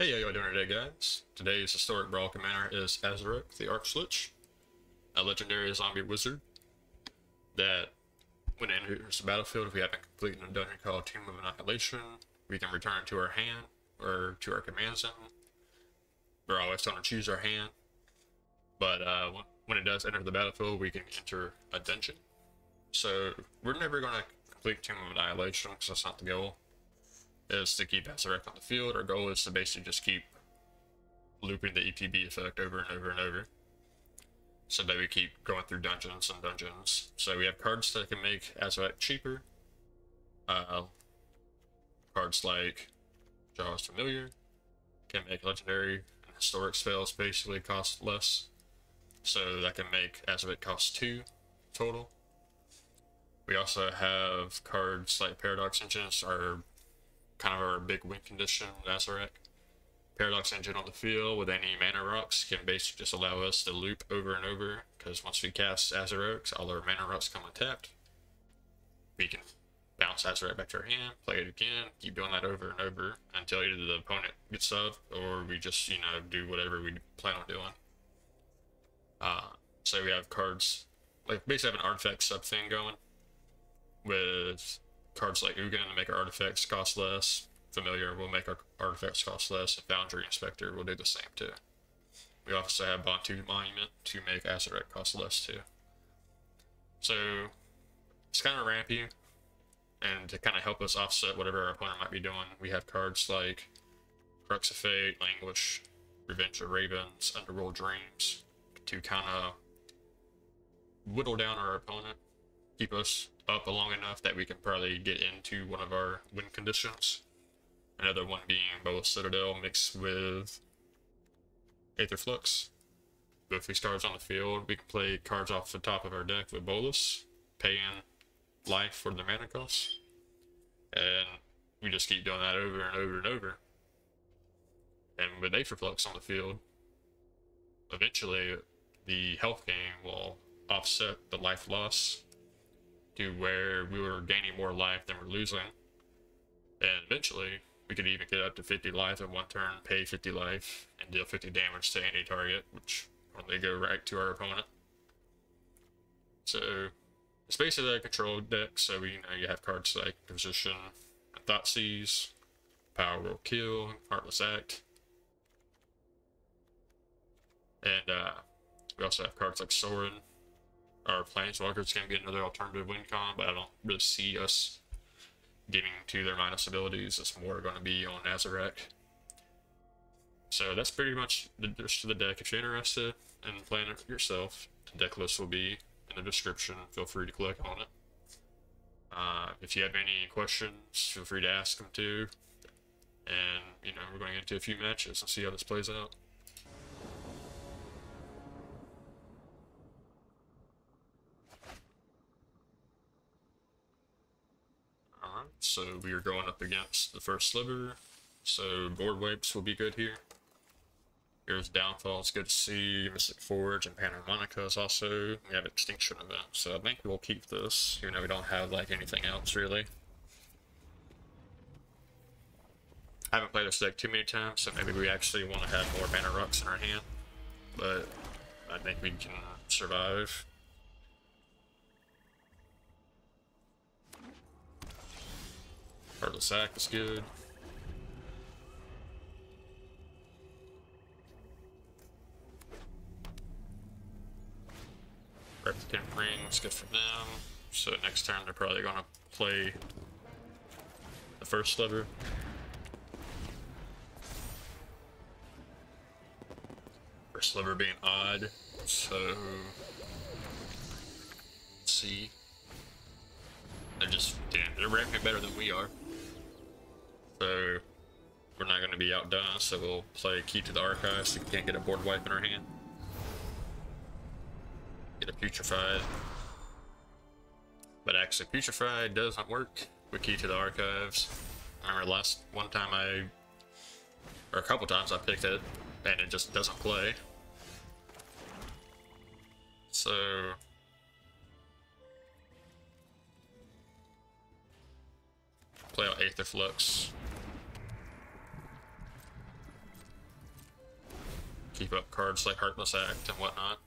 Hey, how y'all doing today, guys? Today's historic brawl commander is Acererak, the Archlich, a legendary zombie wizard that, when it enters the battlefield, if we haven't completed a dungeon called Tomb of Annihilation, we can return it to our hand or to our command zone. We're always going to choose our hand, but uh, when it does enter the battlefield, we can enter a dungeon. So we're never going to complete Tomb of Annihilation because that's not the goal is to keep Acererak on the field. Our goal is to basically just keep looping the ETB effect over and over and over. So that we keep going through dungeons and dungeons. So we have cards that can make Acererak cheaper. Uh, cards like Jhoira's Familiar can make legendary and historic spells basically cost less. So that can make Acererak cost 2 total. We also have cards like Paradox Engines are kind of our big win condition, with Acererak. Paradox Engine on the field with any mana rocks can basically just allow us to loop over and over, because once we cast Acererak, all our mana rocks come untapped. We can bounce Acererak back to our hand, play it again, keep doing that over and over until either the opponent gets up or we just, you know, do whatever we plan on doing. Uh, so we have cards, like basically have an artifact sub thing going with cards like Ugin to make our artifacts cost less. Familiar will make our artifacts cost less, and Foundry Inspector will do the same too. We also have Bontu Monument to make Acererak cost less too. So it's kind of rampy, and to kind of help us offset whatever our opponent might be doing, we have cards like Crux of Fate, Languish, Revenge of Ravens, Underworld Dreams to kind of whittle down our opponent, keep us up long enough that we can probably get into one of our win conditions. Another one being Bolas Citadel mixed with Aether Flux. Both these cards on the field, we can play cards off the top of our deck with Bolas, paying life for the mana cost. And we just keep doing that over and over and over. And with Aether Flux on the field, eventually the health gain will offset the life loss to where we were gaining more life than we're losing. And eventually, we could even get up to 50 life in one turn, pay 50 life, and deal 50 damage to any target, which only go right to our opponent. So, it's basically a control deck, so we, you know, you have cards like Position, Thoughtseize, Power Word Kill, Heartless Act. And uh, we also have cards like Sorin, our Planeswalkers can get another alternative win con, but I don't really see us getting to their minus abilities. It's more going to be on Acererak. So that's pretty much the rest of the deck. If you're interested in playing it yourself, the deck list will be in the description. Feel free to click on it. Uh, if you have any questions, feel free to ask them too. And, you know, we're going into a few matches and see how this plays out. So we are going up against the first sliver. So board wipes will be good here. Here's Downfall, it's good to see. Mystic Forge and Panharmonicon is also. We have Extinction Event, so I think we'll keep this, even though we don't have like anything else really. I haven't played this deck too many times, so maybe we actually want to have more mana rocks in our hand. But I think we can survive. The sack is good. Replicant rings, good for them. So next turn they're probably gonna play the first sliver. First sliver being odd, so let's see. They're just, damn, they're ramping better than we are. So we're not going to be outdone, so we'll play Key to the Archives so we can't get a board wipe in our hand. Get a Putrefied. But actually, Putrefied doesn't work with Key to the Archives. I remember last one time I, or a couple times I picked it, and it just doesn't play. So, play out Aether Flux. Keep up cards like Heartless Act and whatnot.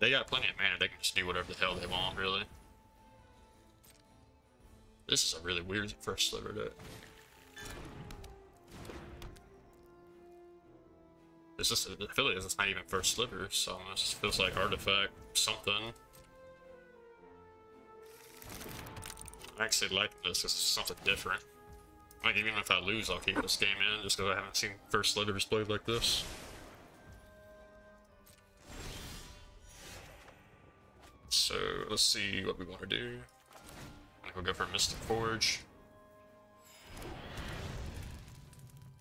They got plenty of mana, they can just do whatever the hell they want, really. This is a really weird first sliver deck. This is, I feel like it's not even first sliver, so it just feels like artifact something. I actually like this, it's something different. Like, even if I lose, I'll keep this game in, just because I haven't seen first slivers played like this. So, let's see what we want to do. I think we'll go for Mystic Forge.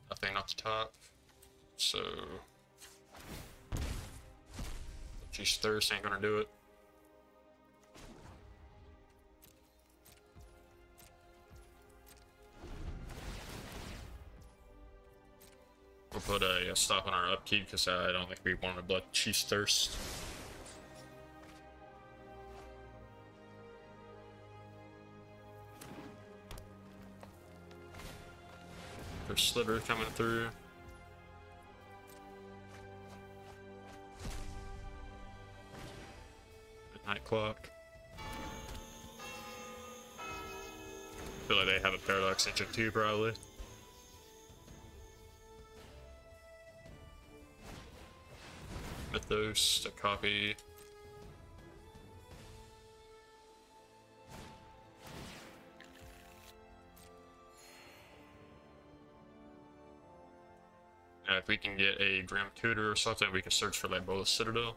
Nothing off the top. So... Geez, Thirst ain't gonna do it. We'll put a, a stop on our upkeep because I don't think we want to Bloodchief's Thirst. There's Sliver coming through. Night Clock. feel like they have a Paradox Engine too, probably. Mythos to copy. Uh, if we can get a Grim Tutor or something, we can search for like Bolas Citadel.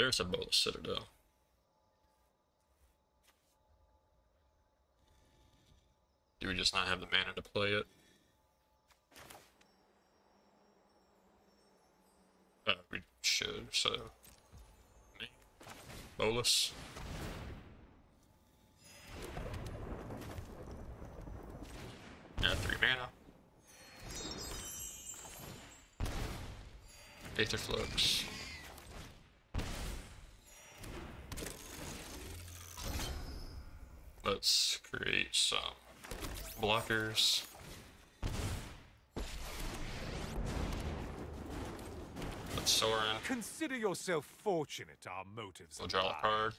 There's a Bolas Citadel. Do we just not have the mana to play it? Uh, we should, so... Bolas. Yeah, three mana. Aether Flux. Let's create some blockers. Let's Sorin. Consider yourself fortunate our motives We'll draw a card.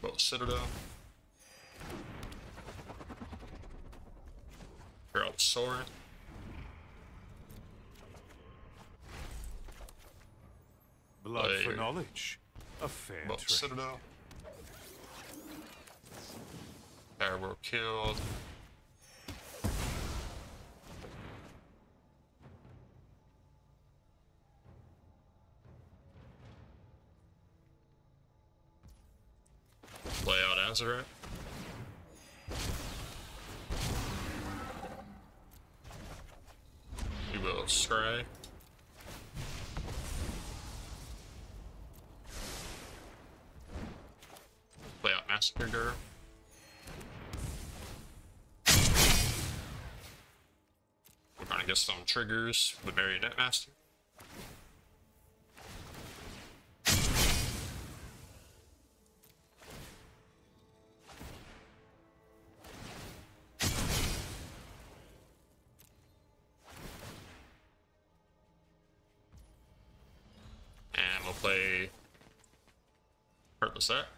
Bolas Citadel. Draw the Sorin. Blood for knowledge. A fair Bolas trade. Citadel. Firewall killed. Play out Azure. We will scry. Girl. We're gonna get some triggers with Marionette Master. And we'll play Heartless Act.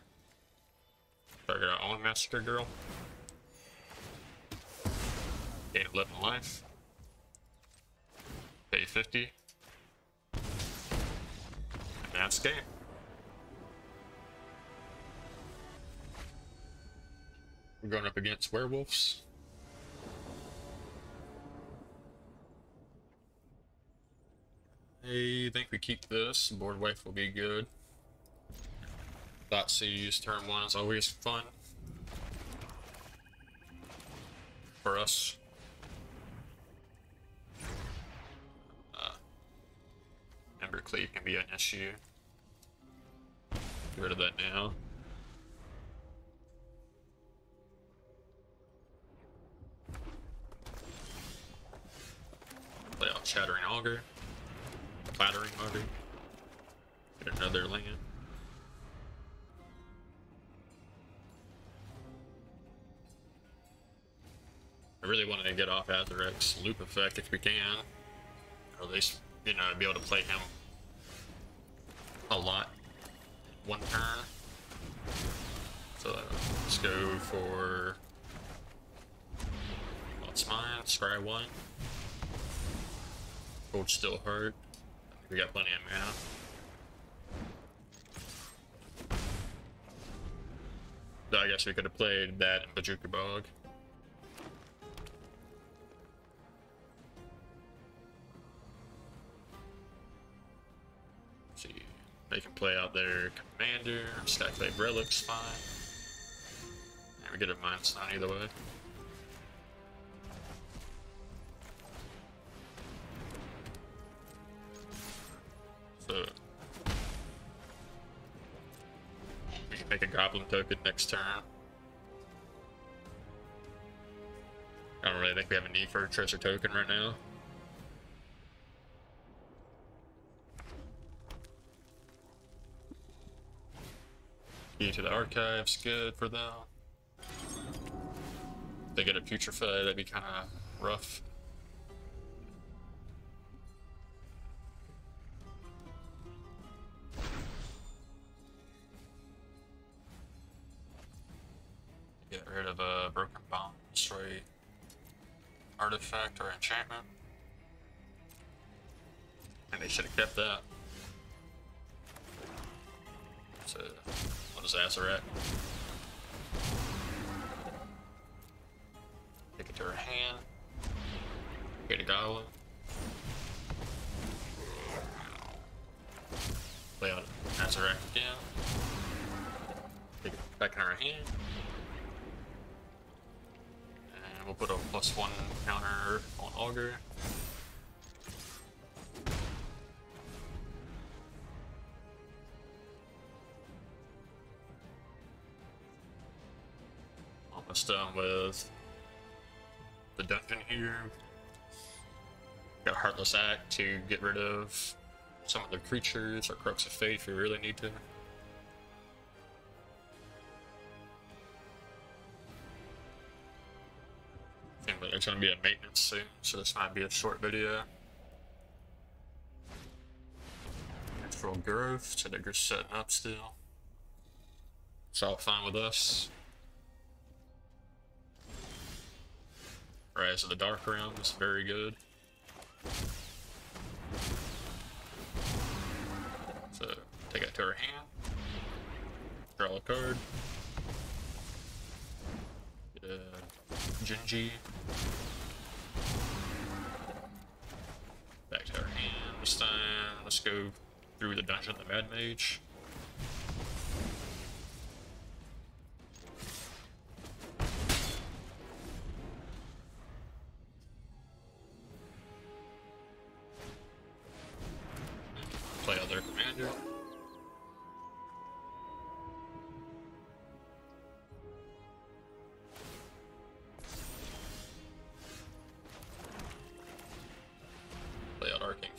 Target our own Massacre Girl. Gain 11 life. Pay 50. And that's game. We're going up against werewolves. I think we keep this. Board wife will be good. Thoughtseize turn one is always fun. For us. Uh, Embercleave can be an issue. Get rid of that now. Play out Shattering Augur. Clattering Augur. Get another land. Really wanted to get off Acererak's loop effect if we can. Or at least, you know, be able to play him a lot one turn. So let's go for what's mine? Scry one. Gold still hurt. We got plenty of mana. I guess we could have played that in Bojuka Bog. Commander, Skyclave Relic's fine. And we get a Mind Stone either way. So we can make a goblin token next turn. I don't really think we have a need for a treasure token right now. Key to the archives, good for them. they get a putrefied, that'd be kind of rough. Get rid of a Broken Bond, destroy artifact or enchantment. And they should have kept that. So, what is Acererak? Take it to her hand. Get a goblin. Play out Acererak again. Take it back in her hand. And we'll put a plus one counter on Augur. Done with the dungeon here. Got Heartless Act to get rid of some of the creatures or Crux of Fate if we really need to. Like there's gonna be a maintenance soon, so this might be a short video. Natural growth, so they're just setting up still. It's all fine with us. Rise of the Dark Realms, very good. So, take it to her hand. Draw a card. Uh, a Junji. Back to her hand this time. Let's go through the dungeon, the Mad Mage.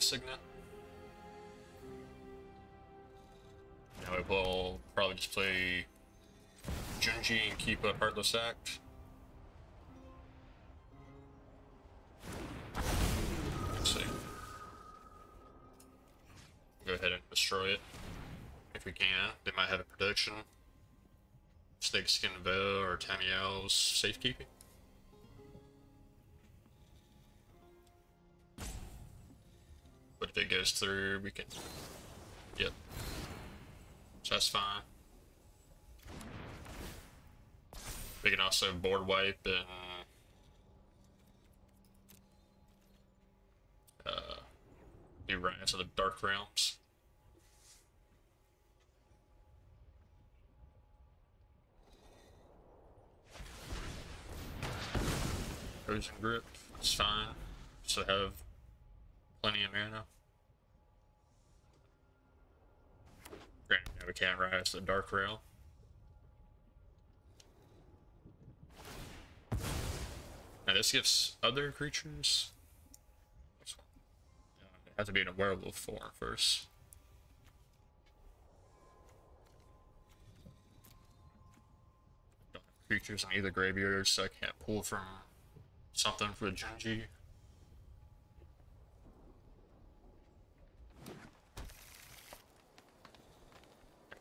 Signet. Now we will probably just play Junji and keep a Heartless Act. Let's see. Go ahead and destroy it. If we can. They might have a prediction. Snakeskin Veil or Tamiyo's Safekeeping. Through, we can. Yep. So that's fine. We can also board wipe and. Uh, do Rise of the Dark Realms. Frozen Grip, it's fine. Still have plenty of mana. Granted, now we can't rise to the Dark rail. Now this gives other creatures. It has to be in a werewolf form first. Creatures on either graveyard, so I can't pull from something for the.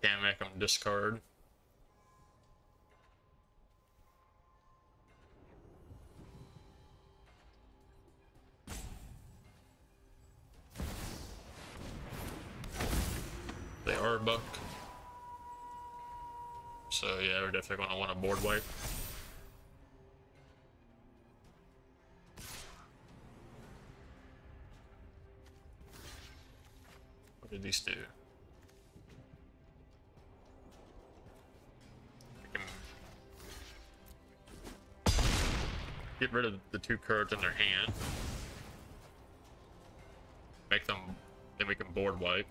Can't make them discard. They are a buck. So yeah, we're definitely gonna want a board wipe. What did these do? Get rid of the two cards in their hand. Make them, then we can board wipe.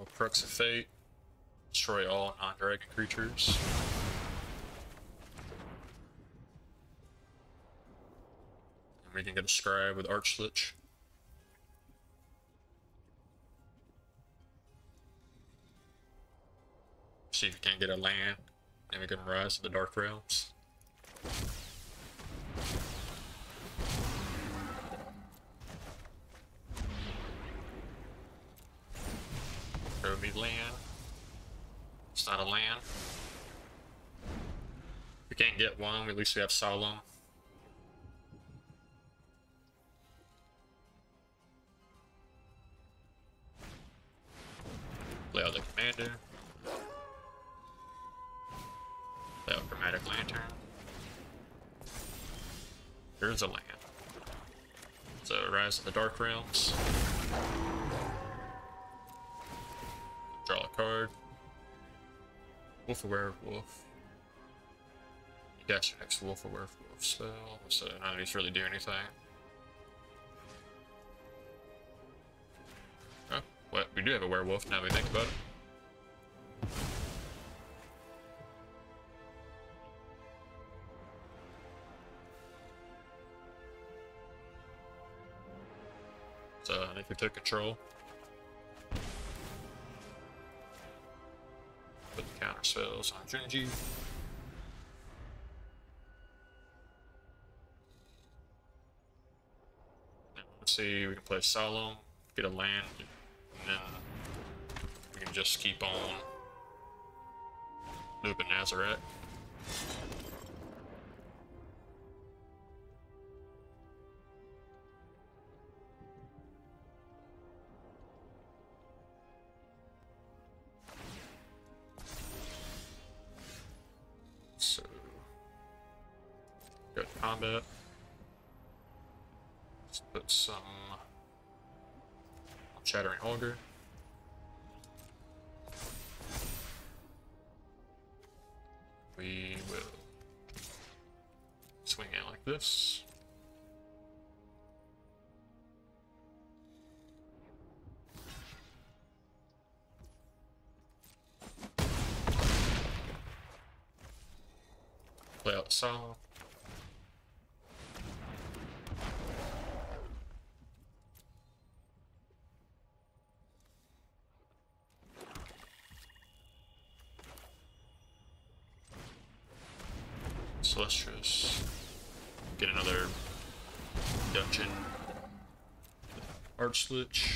Now, Crux of Fate. Destroy all non-dragon creatures. And we can get a scribe with Archlich. See if we can't get a land, and we can rise to the Dark Realms. Be land. It's not a land. We can't get one, at least we have Solemn. Play out the commander. Play out Chromatic Lantern. There's a land. So Rise of the Dark Realms. Card. Wolf. You got your next Wolf of Werewolf spell, so none of these really do anything. Oh, what? We do have a werewolf now we think about it. So I think we took control. Spells on. Now, Let's see, we can play Solemn, get a land, and then we can just keep on looping Acererak. This. Play. Celestials. Get another dungeon. Archlich.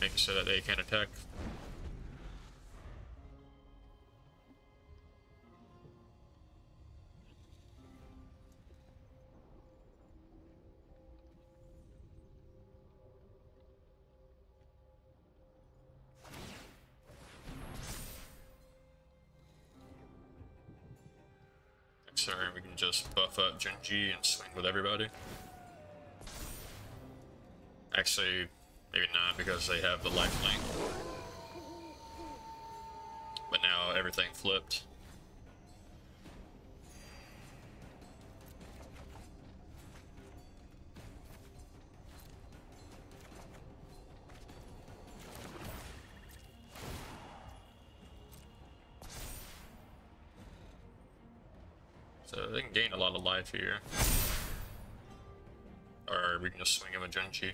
Make it so that they can't attack up uh, Junji and swing with everybody. Actually, maybe not because they have the lifelink. But now everything flipped. Life here. Or we can just swing him a Junji.